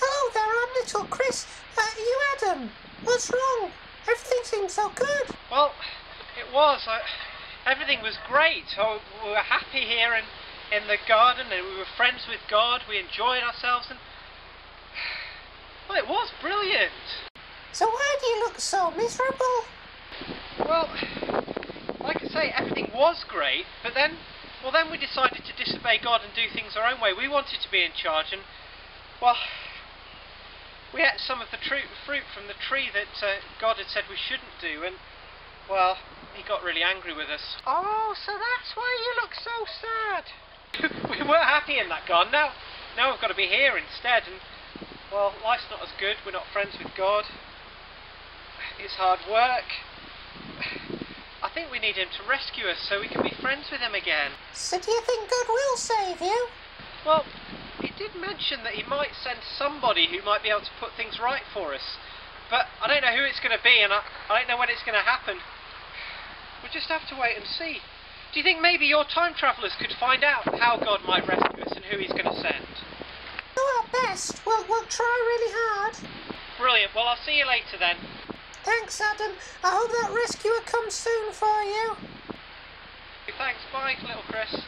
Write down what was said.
Oh, there I'm little Chris. Uh, you Adam. What's wrong? Everything seemed so good. Well, it was. I, everything was great. Oh, we were happy here in, in the garden and we were friends with God. We enjoyed ourselves and... Well, it was brilliant. So why do you look so miserable? Well, like I say, everything was great, but then well, then we decided to disobey God and do things our own way. We wanted to be in charge, and well, we ate some of the tru- fruit from the tree that uh, God had said we shouldn't do, and well, He got really angry with us. Oh, so that's why you look so sad. we were happy in that garden. Now, now we've got to be here instead, and well, life's not as good. We're not friends with God. It's hard work. I think we need him to rescue us so we can be friends with him again. So do you think God will save you? Well, he did mention that he might send somebody who might be able to put things right for us. But I don't know who it's going to be, and I, I don't know when it's going to happen. We'll just have to wait and see. Do you think maybe your time travellers could find out how God might rescue us and who he's going to send? Do our best. We'll, we'll try really hard. Brilliant. Well, I'll see you later then. Thanks, Adam. I hope that rescuer comes soon for you. Thanks. Bye, little Chris.